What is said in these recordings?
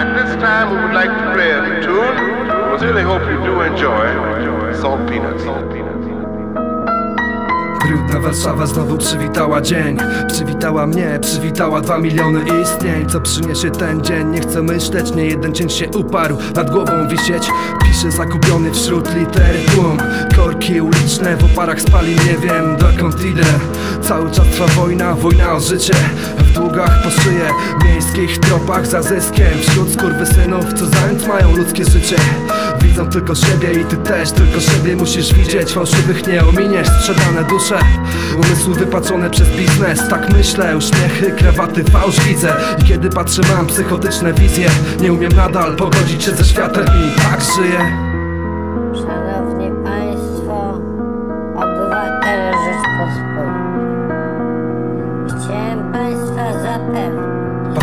At this time, we would like to play a tune. We really hope you do enjoy Salt Peanuts. Brudna Warszawa znowu przywitała dzień. Przywitała mnie, przywitała dwa miliony istnień. Co przyniesie ten dzień, nie chcę myśleć Nie jeden cień się uparł, nad głową wisieć Piszę zakupiony wśród liter tłum Korki uliczne w oparach spali Nie wiem dokąd idę Cały czas trwa wojna, wojna o życie. W długach po szyję, miejskich tropach za zyskiem. Wśród skurwysynów, co zająć mają ludzkie życie. Widzą tylko siebie i ty też tylko siebie musisz widzieć. Fałszywych nie ominiesz, sprzedane dusze. Umysły wypaczone przez biznes, tak myślę. Uśmiechy, krawaty, fałsz widzę. I kiedy patrzę mam psychotyczne wizje. Nie umiem nadal pogodzić się ze światem i tak żyję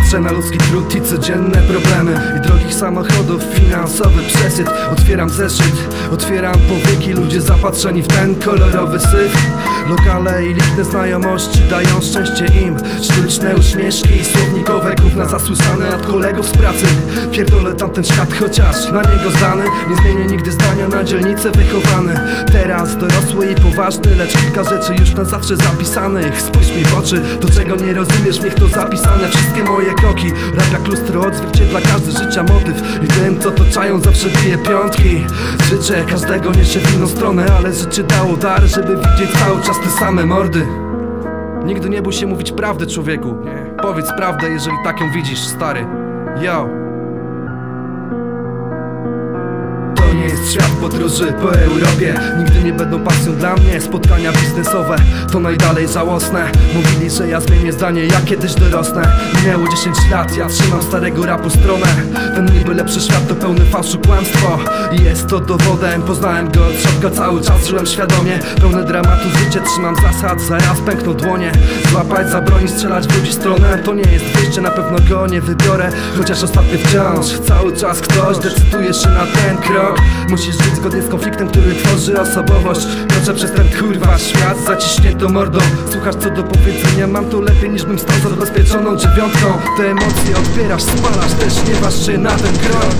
Patrzę na ludzki trud i codzienne problemy I drogich samochodów, finansowy przesyt. Otwieram zeszyt, otwieram powieki. Ludzie zapatrzeni w ten kolorowy syf. Lokale i liczne znajomości dają szczęście im. Sztuczne uśmieszki i słownikowe gówna zasłyszane od kolegów z pracy. Pierdolę tamten świat chociaż na niego zdany. Nie zmienię nigdy zdania na dzielnicę wychowany Teraz dorosły i poważny, lecz kilka rzeczy już na zawsze zapisanych. Spójrz mi w oczy, to czego nie rozumiesz, niech to zapisane Wszystkie moje kroki, rap jak lustro odzwierciedla każdy życia motyw. I tym co toczają zawsze bije piątki. Życzę każdego niesie w inną stronę, ale życie dało dar, żeby widzieć cały czas te same mordy. Nigdy nie bój się mówić prawdy człowieku Powiedz prawdę, jeżeli tak ją widzisz, stary. Yo To nie jest świat podróży po Europie. Nigdy nie będą pasją dla mnie Spotkania biznesowe. To najdalej żałosne. Mówili, że ja zmienię zdanie, ja kiedyś dorosnę. Minęło 10 lat, ja trzymam starego rapu stronę. Ten niby lepszy świat to pełny fałszu kłamstwo. I jest to dowodem, poznałem go od środka Cały czas żyłem świadomie, pełne dramatu życie Trzymam zasad, zaraz pękną dłonie. Złapać za broń strzelać w ludzi stronę. To nie jest wyjście, na pewno go nie wybiorę. Chociaż ostatnio wciąż, cały czas ktoś decyduje się na ten krok Musisz żyć zgodnie z konfliktem, który tworzy osobowość. Kroczę przez ten kurwa świat zaciśniętą mordą. Słuchasz co do powiedzenia, mam to lepiej niż bym stał za zabezpieczoną dziewiątką. Te emocje odbierasz, spalasz też, nie waż się na ten krok